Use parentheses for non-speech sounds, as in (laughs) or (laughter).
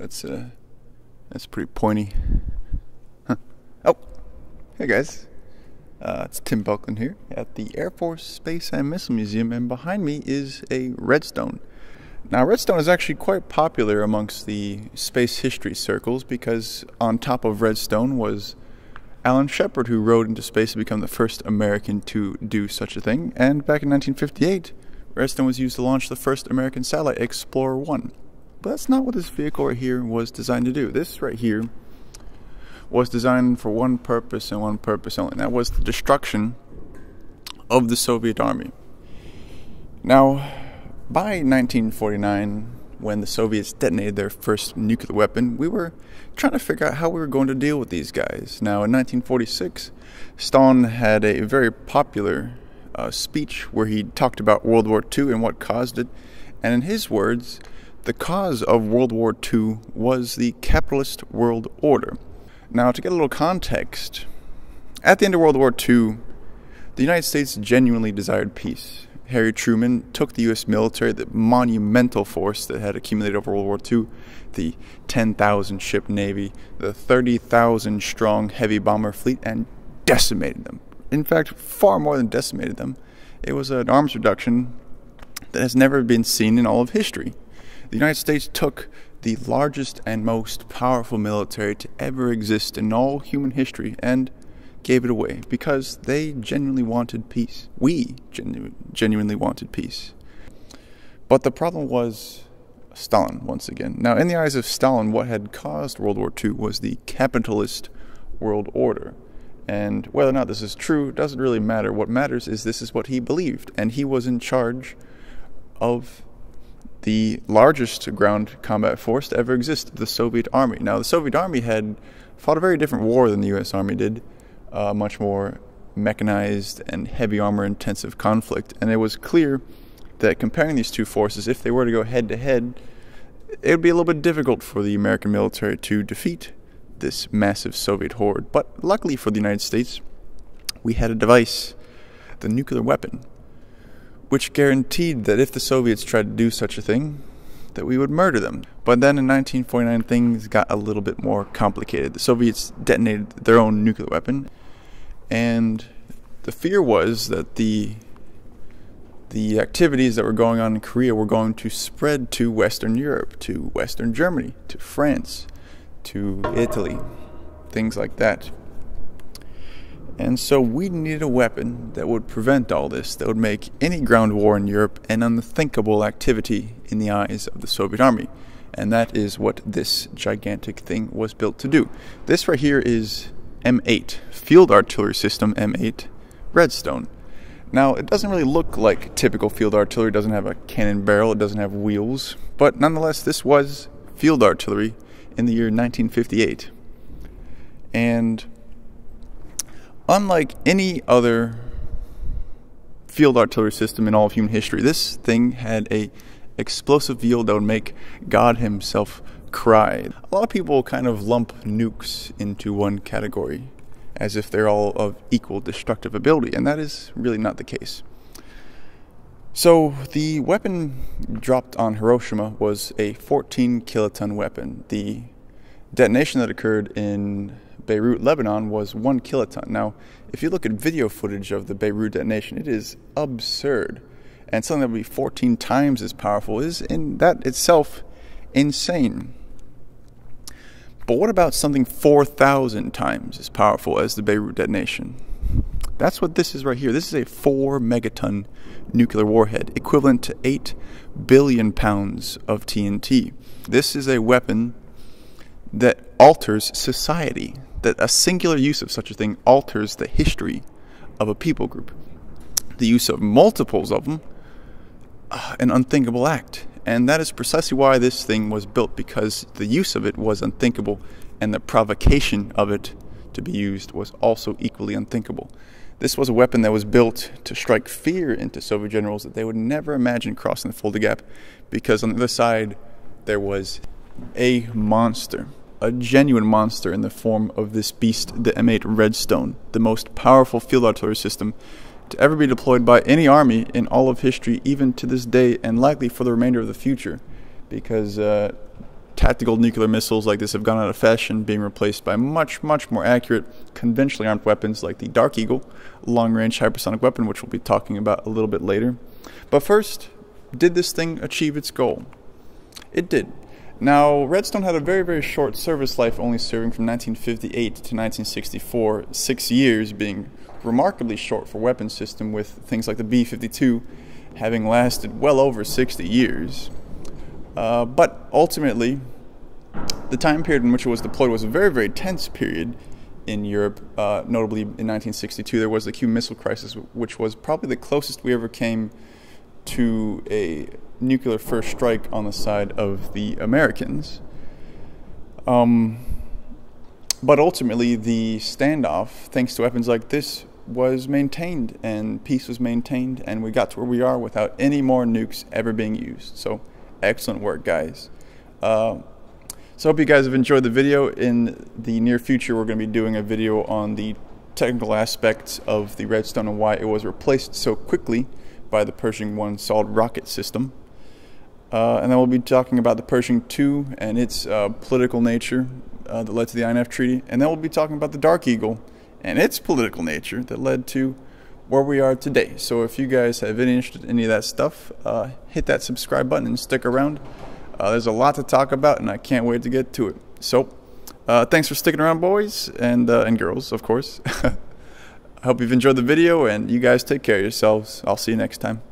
that's uh, that's pretty pointy. Huh. Oh, hey guys, uh, it's Tim Buckland here at the Air Force Space and Missile Museum, and behind me is a redstone. Now, redstone is actually quite popular amongst the space history circles because on top of redstone was Alan Shepard, who rode into space to become the first American to do such a thing. And back in 1958, redstone was used to launch the first American satellite, Explorer 1. But that's not what this vehicle right here was designed to do. This right here was designed for one purpose and one purpose only, and that was the destruction of the Soviet army. Now, by 1949, when the Soviets detonated their first nuclear weapon, we were trying to figure out how we were going to deal with these guys. Now, in 1946, Stalin had a very popular uh, speech where he talked about World War II and what caused it. And in his words, the cause of World War II was the capitalist world order. Now, to get a little context, at the end of World War II, the United States genuinely desired peace. Harry Truman took the U.S. military, the monumental force that had accumulated over World War II, the 10,000 ship navy, the 30,000 strong heavy bomber fleet, and decimated them. In fact, far more than decimated them. It was an arms reduction that has never been seen in all of history. The United States took the largest and most powerful military to ever exist in all human history and gave it away because they genuinely wanted peace. We genu- genuinely wanted peace. But the problem was Stalin, once again. Now, in the eyes of Stalin, what had caused World War II was the capitalist world order. And whether or not this is true doesn't really matter. What matters is this is what he believed. And he was in charge of the largest ground combat force to ever exist, the Soviet Army. Now, the Soviet Army had fought a very different war than the U.S. Army did uh, much more mechanized and heavy armor intensive conflict. And it was clear that comparing these two forces, if they were to go head to head, it would be a little bit difficult for the American military to defeat this massive Soviet horde. But luckily for the United States, we had a device, the nuclear weapon, which guaranteed that if the Soviets tried to do such a thing, that we would murder them. But then in 1949, things got a little bit more complicated. The Soviets detonated their own nuclear weapon, and the fear was that the the activities that were going on in Korea were going to spread to Western Europe, to Western Germany, to France, to Italy, things like that. And so we needed a weapon that would prevent all this, that would make any ground war in Europe an unthinkable activity in the eyes of the Soviet army. And that is what this gigantic thing was built to do. This right here is M8, Field Artillery System M8 Redstone. Now, it doesn't really look like typical field artillery. It doesn't have a cannon barrel, it doesn't have wheels. But nonetheless, this was field artillery in the year 1958. And unlike any other field artillery system in all of human history, this thing had a explosive yield that would make God Himself cry. A lot of people kind of lump nukes into one category as if they're all of equal destructive ability, and that is really not the case. So, the weapon dropped on Hiroshima was a 14 kiloton weapon. The detonation that occurred in Beirut, Lebanon was one kiloton. Now, if you look at video footage of the Beirut detonation, it is absurd. And something that would be 14 times as powerful is in that itself insane. But what about something 4,000 times as powerful as the Beirut detonation? That's what this is right here. This is a 4 megaton nuclear warhead, equivalent to 8 billion pounds of TNT. This is a weapon that alters society, that a singular use of such a thing alters the history of a people group. The use of multiples of them, uh, an unthinkable act. And that is precisely why this thing was built, because the use of it was unthinkable, and the provocation of it to be used was also equally unthinkable. This was a weapon that was built to strike fear into Soviet generals that they would never imagine crossing the Fulda Gap, because on the other side there was a monster, a genuine monster in the form of this beast, the M8 Redstone, the most powerful field artillery system to ever be deployed by any army in all of history, even to this day, and likely for the remainder of the future, because uh, tactical nuclear missiles like this have gone out of fashion, being replaced by much, much more accurate, conventionally armed weapons like the Dark Eagle, long range hypersonic weapon, which we'll be talking about a little bit later. But first, did this thing achieve its goal? It did. Now, Redstone had a very, very short service life, only serving from 1958 to 1964, six years being remarkably short for weapon system, with things like the B-52 having lasted well over 60 years. Uh, but ultimately, the time period in which it was deployed was a very, very tense period in Europe. Uh, notably, in 1962, there was the Cuban Missile Crisis, which was probably the closest we ever came to a nuclear first strike on the side of the Americans. Um, but ultimately, the standoff, thanks to weapons like this, was maintained and peace was maintained, and we got to where we are without any more nukes ever being used. So, excellent work, guys. Uh, so, hope you guys have enjoyed the video. In the near future, we're going to be doing a video on the technical aspects of the Redstone and why it was replaced so quickly by the Pershing 1 solid rocket system. Uh, and then we'll be talking about the Pershing II and its uh, political nature uh, that led to the INF Treaty. And then we'll be talking about the Dark Eagle and its political nature that led to where we are today. So if you guys have any interest in any of that stuff, uh, hit that subscribe button and stick around. Uh, there's a lot to talk about, and I can't wait to get to it. So uh, thanks for sticking around, boys and, and girls, of course. I (laughs) hope you've enjoyed the video, and you guys take care of yourselves. I'll see you next time.